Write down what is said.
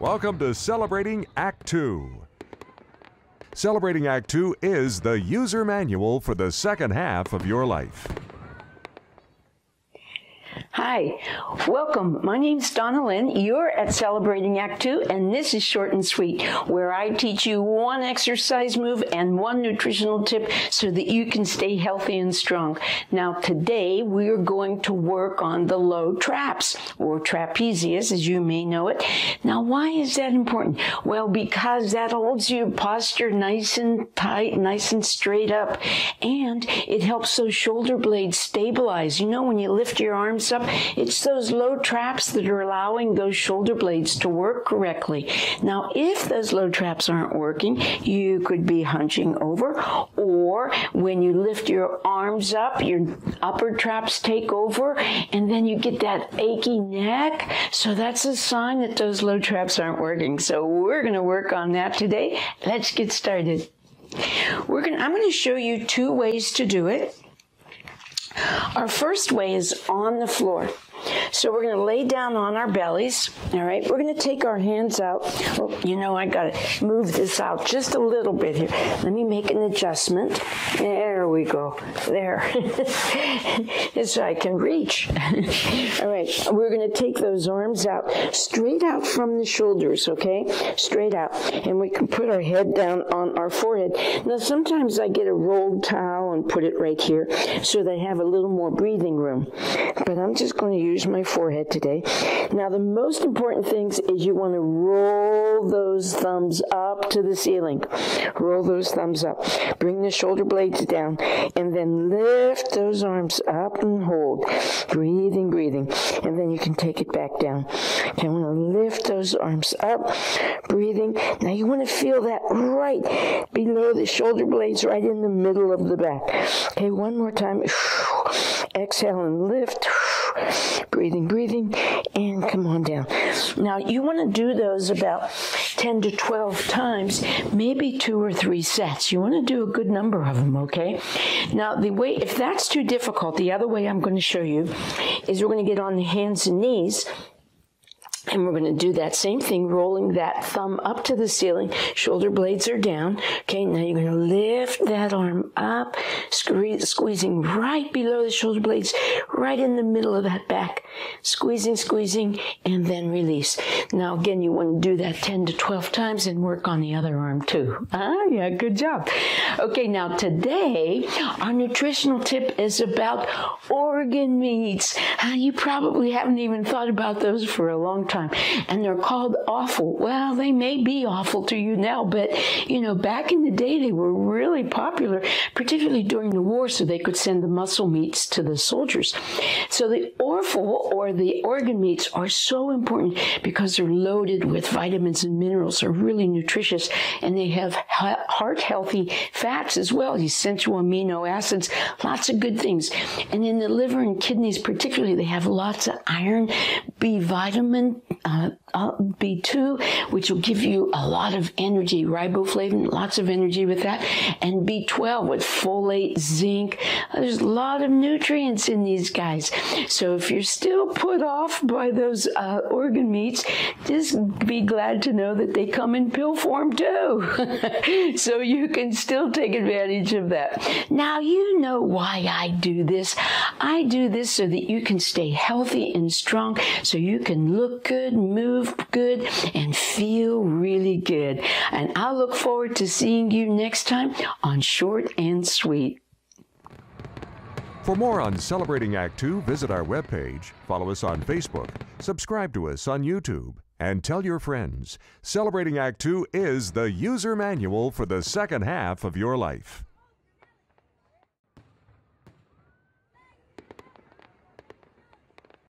Welcome to Celebrating Act 2. Celebrating Act 2 is the user manual for the second half of your life. Hi, welcome. My name's Donnalynn. You're at Celebrating Act 2, and this is Short and Sweet, where I teach you one exercise move and one nutritional tip so that you can stay healthy and strong. Now, today we're going to work on the low traps, or trapezius, as you may know it. Now, why is that important? Well, because that holds your posture nice and tight, nice and straight up, and it helps those shoulder blades stabilize. You know, when you lift your arms up. It's those low traps that are allowing those shoulder blades to work correctly. Now, if those low traps aren't working, you could be hunching over, or when you lift your arms up, your upper traps take over, and then you get that achy neck. So that's a sign that those low traps aren't working. So we're going to work on that today. Let's get started. We're going I'm going to show you two ways to do it. Our first way is on the floor. So we're going to lay down on our bellies. All right. We're going to take our hands out. Oh, you know, I got to move this out just a little bit here. Let me make an adjustment. There we go. There. so I can reach. All right. We're going to take those arms out straight out from the shoulders. Okay. Straight out. And we can put our head down on our forehead. Now, sometimes I get a rolled towel and put it right here so they have a little more breathing room. But I'm just going to use use my forehead today. Now, the most important things is you want to roll those thumbs up to the ceiling. Roll those thumbs up. Bring the shoulder blades down and then lift those arms up and hold. Breathing, breathing. And then you can take it back down. Okay, I want to lift those arms up. Breathing. Now you want to feel that right below the shoulder blades, right in the middle of the back. Okay, one more time. Exhale and lift breathing, breathing, and come on down. Now, you want to do those about 10 to 12 times, maybe two or three sets. You want to do a good number of them, okay? Now, the way, if that's too difficult, the other way I'm going to show you is we're going to get on the hands and knees and we're going to do that same thing, rolling that thumb up to the ceiling. Shoulder blades are down. Okay, now you're going to lift that arm up, squeeze, squeezing right below the shoulder blades, right in the middle of that back. Squeezing, squeezing, and then release. Now, again, you want to do that 10 to 12 times and work on the other arm too. Ah, yeah, good job. Okay, now today, our nutritional tip is about organ meats. Uh, you probably haven't even thought about those for a long time time. And they're called offal. Well, they may be awful to you now, but you know, back in the day they were really popular, particularly during the war, so they could send the muscle meats to the soldiers. So the offal or the organ meats are so important because they're loaded with vitamins and minerals, They're really nutritious, and they have heart healthy fats as well, essential amino acids, lots of good things. And in the liver and kidneys particularly, they have lots of iron, B vitamin, uh, uh, B2, which will give you a lot of energy, riboflavin, lots of energy with that, and B12 with folate, zinc. There's a lot of nutrients in these guys. So if you're still put off by those uh, organ meats, just be glad to know that they come in pill form too. so you can still take advantage of that. Now you know why I do this. I do this so that you can stay healthy and strong, so you can look good, move good, and feel really good. And I look forward to seeing you next time on Short and Sweet. For more on Celebrating Act 2, visit our webpage, follow us on Facebook, subscribe to us on YouTube, and tell your friends. Celebrating Act 2 is the user manual for the second half of your life.